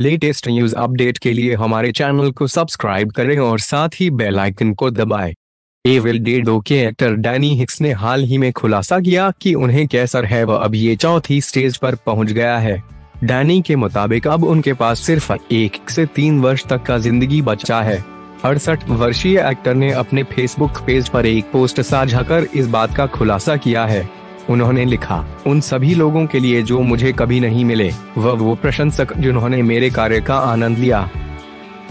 Latest news update के लिए हमारे चैनल को सब्सक्राइब करें और साथ ही बेल आइकन को दबाएँ। एविल डेड के एक्टर डैनी हिक्स ने हाल ही में खुलासा किया कि उन्हें कैंसर है वह अब ये चौथी स्टेज पर पहुँच गया है। डैनी के मुताबिक अब उनके पास सिर्फ़ एक से तीन वर्ष तक का ज़िंदगी बचा है। अड़सठ वर्षीय एक्टर ने अपने फेसबुक पेज पर एक पोस्ट साझा कर इस बात का खुलासा किया है। उन्होंने लिखा, उन सभी लोगों के लिए जो मुझे कभी नहीं मिले, वह वो प्रशंसक जिन्होंने मेरे कार्य का आनंद लिया।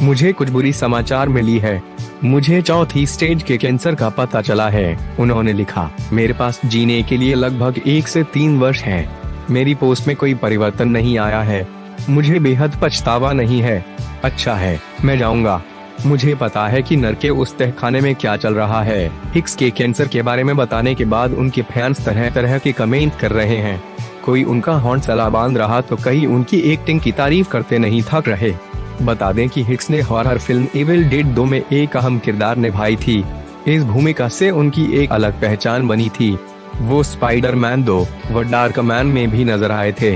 मुझे कुछ बुरी समाचार मिली है। मुझे चौथी स्टेज के कैंसर का पता चला है। उन्होंने लिखा, मेरे पास जीने के लिए लगभग एक से तीन वर्ष है। मेरी पोस्ट में कोई परिवर्तन नहीं आया है। मुझे बेहद पछतावा नहीं है। अच्छा है, मैं जाऊँगा। मुझे पता है कि नर के उस तहखाने में क्या चल रहा है। हिक्स के कैंसर के बारे में बताने के बाद उनके फैंस तरह तरह के कमेंट कर रहे हैं। कोई उनका हॉर्न सला बाँध रहा तो कहीं उनकी एक्टिंग की तारीफ़ करते नहीं थक रहे। बता दें कि हिक्स ने हॉरर फ़िल्म एविल डेड दो में एक अहम किरदार निभाई थी। इस भूमिका से उनकी एक अलग पहचान बनी थी। वो स्पाइडर मैन दो व डार्क मैन में भी नज़र आए थे।